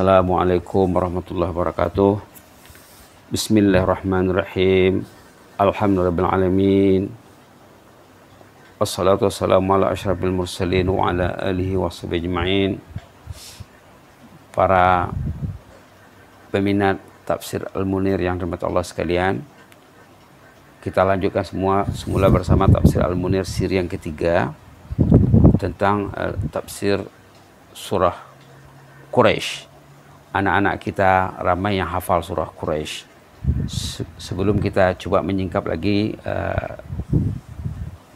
Assalamualaikum warahmatullahi wabarakatuh. Bismillahirrahmanirrahim. Alhamdulillahirrahmanirrahim. Wassalatu wassalamu ala ashrafil mursalin wa ala alihi wa ajma'in. Para peminat tafsir Al-Munir yang dirahmati Allah sekalian. Kita lanjutkan semua semula bersama tafsir Al-Munir siri yang ketiga tentang uh, tafsir surah Quraisy Anak-anak kita ramai yang hafal surah Quraisy. Se sebelum kita coba menyingkap lagi uh,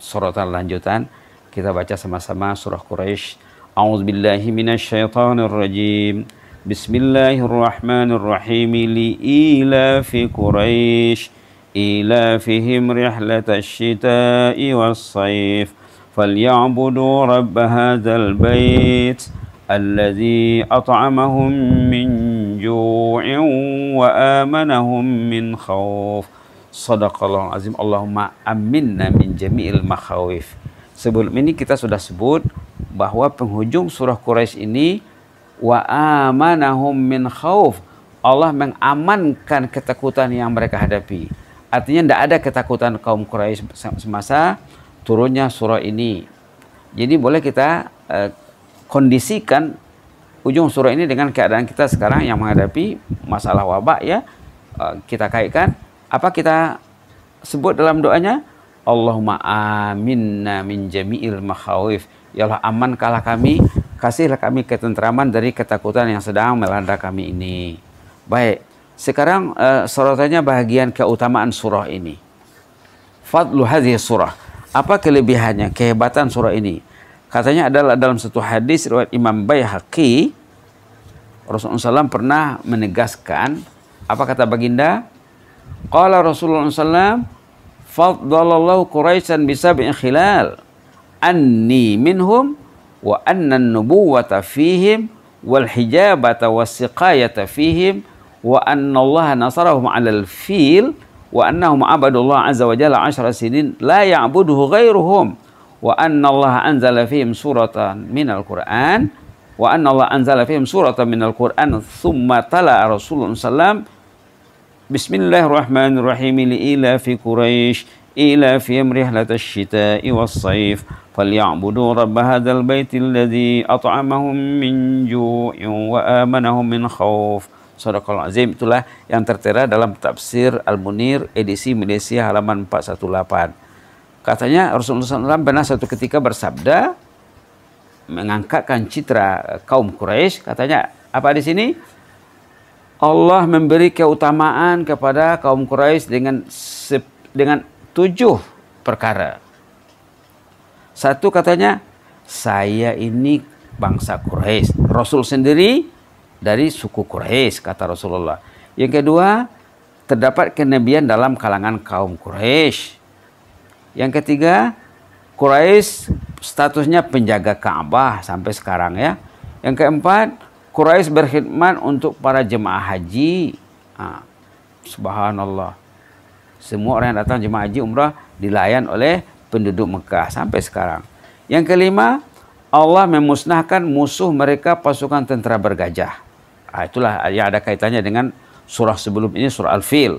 sorotan lanjutan, kita baca sama-sama surah Quraisy. A'udzubillahi minasyaitonirrajim. Bismillahirrahmanirrahim. Li'ilafi Quraisy. إيلافهم رحلة الشتاء والصيف فليعبدوا رب هذا البيت الذي أطعمهم من جوع وآمنهم من خوف صدق الله العظيم اللهم أمنا من جميع المخاوف Sebelum ini kita sudah sebut bahwa penghujung surah Quraisy ini wa amanahum min khauf. Allah mengamankan ketakutan yang mereka hadapi. Artinya tidak ada ketakutan kaum Quraisy semasa turunnya surah ini. Jadi boleh kita uh, kondisikan ujung surah ini dengan keadaan kita sekarang yang menghadapi masalah wabak ya. Uh, kita kaitkan apa kita sebut dalam doanya? Allahumma aminna min jami'il makhawif. Ya Allah amankanlah kami, kasihlah kami ketentraman dari ketakutan yang sedang melanda kami ini. Baik, sekarang uh, sorotannya bagian keutamaan surah ini. Fadlu hadhihi surah. Apa kelebihannya, kehebatan surah ini? Katanya adalah dalam satu hadis riwayat Imam Baihaqi Rasulullah SAW pernah menegaskan apa kata baginda? Qala Rasulullah SAW Faddalallahu Quraisyan bisab'in khilal anni minhum wa anna nubuwata fihim wal hijabata was siqayata fihim wa anna Allah nasarahum 'alal fil wa annahum abadullah azza wa jalla 'ashara sinin la ya'buduhu ghairuhum wa anna Allah anzala fihim suratan minal Qur'an wa anna Allah anzala fihim suratan minal Qur'an thumma tala Rasulullah sallam Bismillahirrahmanirrahim ila fi Quraisy ila fihim rihlatasy syita'i was-sayf falyabudu rabb hadzal baitil ladzi at'amahum min ju'in wa amanahum min khauf Sadaqal Azim itulah yang tertera dalam tafsir Al-Munir edisi Malaysia halaman 418. Katanya Rasulullah SAW pernah satu ketika bersabda mengangkatkan citra kaum Quraisy katanya apa di sini Allah memberi keutamaan kepada kaum Quraisy dengan dengan tujuh perkara. Satu katanya saya ini bangsa Quraisy. Rasul sendiri dari suku Quraisy kata Rasulullah. Yang kedua, terdapat kenabian dalam kalangan kaum Quraisy. Yang ketiga, Quraisy statusnya penjaga Ka'bah sampai sekarang ya. Yang keempat, Quraisy berkhidmat untuk para jemaah haji. Ah, subhanallah. Semua orang yang datang jemaah haji umrah dilayan oleh penduduk Mekah sampai sekarang. Yang kelima, Allah memusnahkan musuh mereka pasukan tentara bergajah. Itulah yang ada kaitannya dengan surah sebelum ini surah Al-Fil.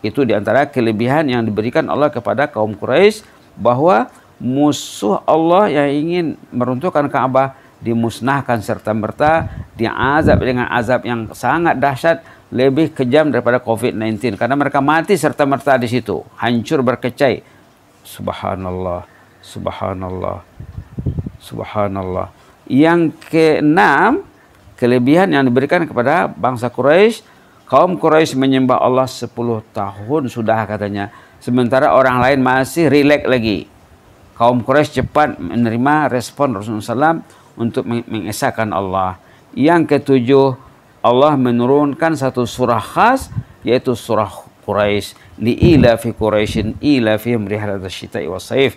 Itu di antara kelebihan yang diberikan Allah kepada kaum Quraisy bahwa musuh Allah yang ingin meruntuhkan Ka'bah dimusnahkan serta merta diazab dengan azab yang sangat dahsyat lebih kejam daripada COVID-19 karena mereka mati serta merta di situ hancur berkecai. Subhanallah subhanallah subhanallah. Yang keenam kelebihan yang diberikan kepada bangsa Quraisy kaum Quraisy menyembah Allah 10 tahun sudah katanya. Sementara orang lain masih rileks lagi. Kaum Quraisy cepat menerima respon Rasulullah SAW untuk mengesahkan Allah. Yang ketujuh Allah menurunkan satu surah khas yaitu surah Quraisy. Li ila fi Quraisyin ila fi rihlatasyita'i wasaif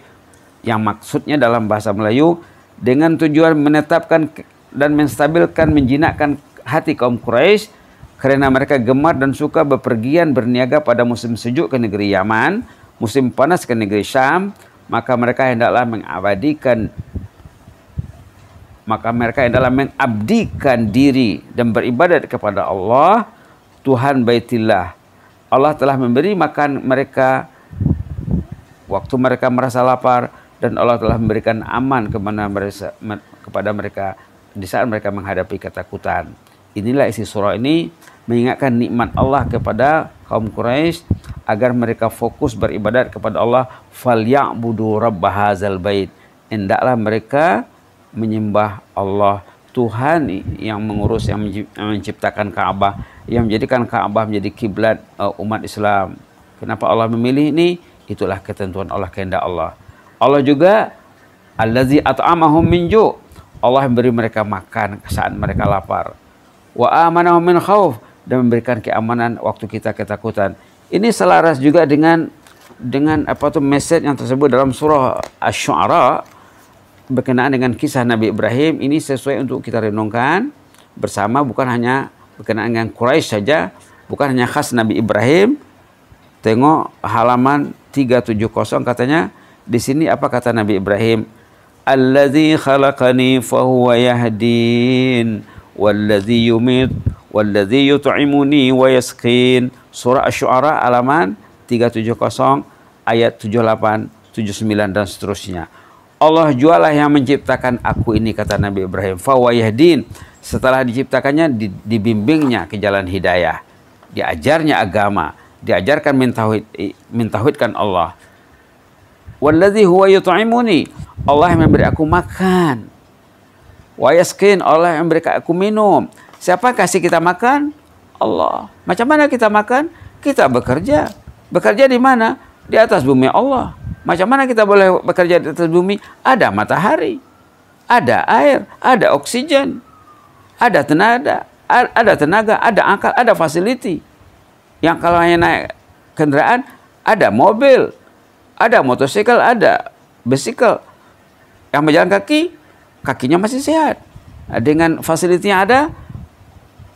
yang maksudnya dalam bahasa Melayu dengan tujuan menetapkan dan menstabilkan menjinakkan hati kaum Quraisy karena mereka gemar dan suka bepergian berniaga pada musim sejuk ke negeri Yaman, musim panas ke negeri Syam, maka mereka hendaklah mengabadikan maka mereka adalah mengabdikan diri dan beribadat kepada Allah Tuhan Baitillah Allah telah memberi makan mereka waktu mereka merasa lapar dan Allah telah memberikan aman kepada mereka, kepada mereka di saat mereka menghadapi ketakutan. Inilah isi surah ini mengingatkan nikmat Allah kepada kaum Quraisy agar mereka fokus beribadat kepada Allah falyabudu rabb hadzal bait. Hendaklah mereka menyembah Allah Tuhan yang mengurus yang menciptakan Ka'bah yang menjadikan Ka'bah menjadi kiblat uh, umat Islam. Kenapa Allah memilih ini? Itulah ketentuan Allah kehendak Allah. Allah juga allazi at'amahum min ju' Allah memberi mereka makan saat mereka lapar. Wa amanahum min khauf dan memberikan keamanan waktu kita ketakutan. Ini selaras juga dengan dengan apa tuh message yang tersebut dalam surah Asy-Syu'ara berkenaan dengan kisah Nabi Ibrahim ini sesuai untuk kita renungkan bersama bukan hanya berkenaan dengan Quraisy saja, bukan hanya khas Nabi Ibrahim. Tengok halaman 370 katanya di sini apa kata Nabi Ibrahim? Allazi khalaqani fahuwa yahdin wallazi yumit wallazi yut'imuni wa yasqin. Surah Asy-Syu'ara halaman 370 ayat 78, 79 dan seterusnya. Allah jualah yang menciptakan aku ini kata Nabi Ibrahim. Fawayahdin. Setelah diciptakannya dibimbingnya ke jalan hidayah. Diajarnya agama, diajarkan mentauhid mentauhidkan Allah. Walladzi huwa yut'imuni. Allah yang memberi aku makan. Wa yaskin Allah yang memberi aku minum. Siapa kasih kita makan? Allah. Macam mana kita makan? Kita bekerja. Bekerja di mana? Di atas bumi Allah. Macam mana kita boleh bekerja di atas bumi? Ada matahari, ada air, ada oksigen, ada tenaga, ada tenaga, ada angkat, ada fasiliti. Yang kalau hanya naik kendaraan, ada mobil, ada motosikal, ada bicycle. Yang berjalan kaki, kakinya masih sehat. Dengan fasiliti yang ada,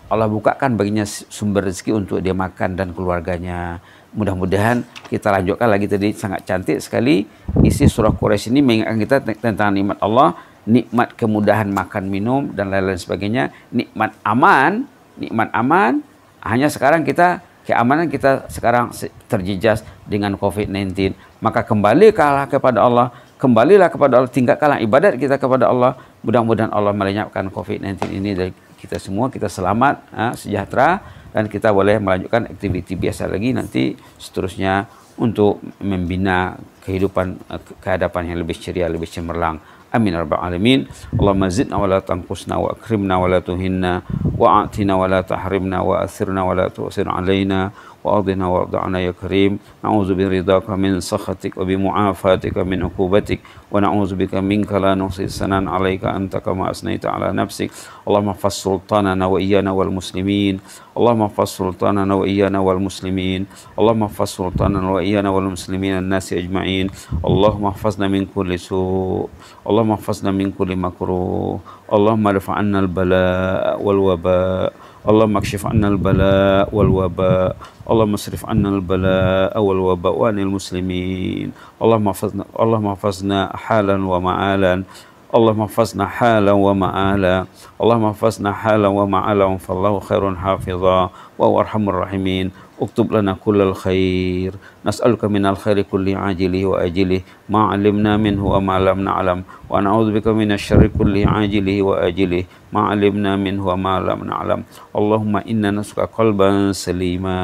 Allah bukakan baginya sumber rezeki untuk dia makan dan keluarganya mudah-mudahan kita lanjutkan lagi tadi sangat cantik sekali isi surah Quraisy ini mengingatkan kita tentang nikmat Allah, nikmat kemudahan makan minum dan lain-lain sebagainya, nikmat aman, nikmat aman. Hanya sekarang kita keamanan kita sekarang terjijas dengan COVID-19. Maka kembalilah kepada Allah, kembalilah kepada Allah, tinggalkanlah ibadat kita kepada Allah. Mudah-mudahan Allah melenyapkan COVID-19 ini dari kita semua, kita selamat, sejahtera dan kita boleh melanjutkan aktiviti biasa lagi nanti seterusnya untuk membina kehidupan kehadapan yang lebih ceria, lebih cemerlang. Amin ya rabbal alamin. Allahumma zidna wa la tanqusna wa akrimna wa tuhinna wa a'tina wa tahrimna wa athirna wa tu'sir alaina وأرضنا وارضعنا يا كريم. نعوذ برضاك من سخطك وبمعافاتك من عقوبتك. ونعوذ بك منك لا نحصي الثناء عليك. أنت كما أثنيت على نفسك. اللهم احفظ سلطاننا وإيانا والمسلمين. اللهم احفظ سلطاننا وإيانا والمسلمين. اللهم احفظ سلطاننا وإيانا والمسلمين الناس أجمعين. اللهم احفظنا من كل سوء. اللهم احفظنا من كل مكروه. اللهم ارفع عنا البلاء والوباء. اللهم اكشف عنا البلاء والوباء. اللهم اصرف عنا البلاء والوباء. وعن المسلمين. اللهم احفظنا اللهم احفظنا حالا ومعالا. اللهم احفظنا حالا ومعالا اللهم احفظنا حالا ومعالا فالله خير حافظا وهو أرحم الراحمين. اكتب لنا كل الخير. نسألك من الخير كل عاجله وآجله. ما علمنا منه وما لم نعلم. ونعوذ بك من الشر كل عاجله وآجله. ما علمنا منه وما لم نعلم. اللهم إنا نسألك قلبا سليما.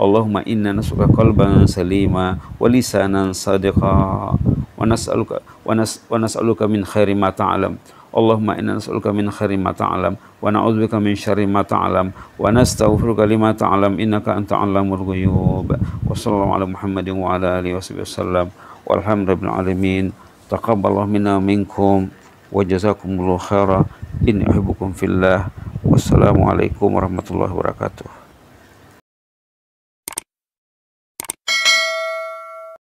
اللهم إنا نسألك قلبا سليما. ولسانا صادقا. wa nas'aluka wa, nas, min khairi ma ta'lam. Allahumma inna nas'aluka min khairi ma ta'lam. Wa na'udzubika min syarri ma ta'lam. Wa nastaghfiruka lima ta'lam. Innaka anta 'allamul ghuyub. Wa sallallahu ala Muhammadin wa ala alihi wasallam walhamdulillahi alamin. Taqabbalallahu minna minkum. Wa jazakumullahu khairan. Inni uhibbukum fillah. Wassalamu alaikum warahmatullahi wabarakatuh.